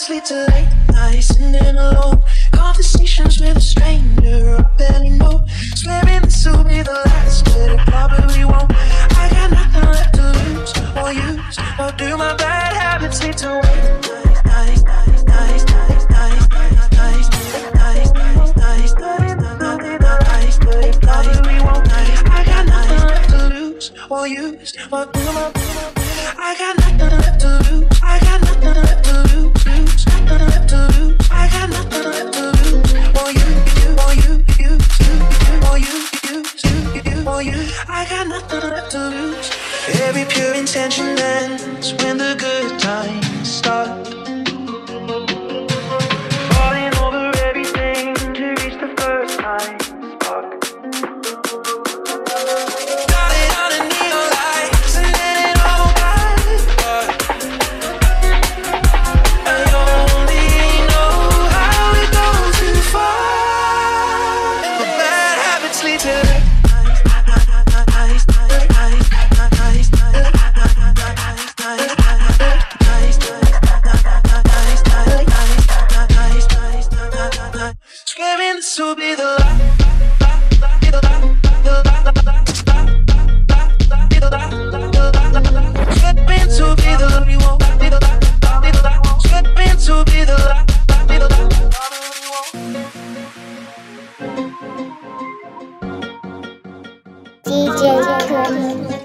Habits lead to late nights sitting alone. Conversations with a stranger I barely know. Swearing this will be the last, but it probably won't. I got nothing left to lose or use. Or do my bad habits lead to late nights, nights, nights, nights, nights, nights, nights, nights, nights, nights, nights, nights, probably won't. I got nothing left to lose or use. Or do my I got nothing left to lose. I got nothing left to lose. Got nothing left to lose. Every pure intention ends when the good times start. Falling over everything to reach the first time. Spark. DJ Kriss.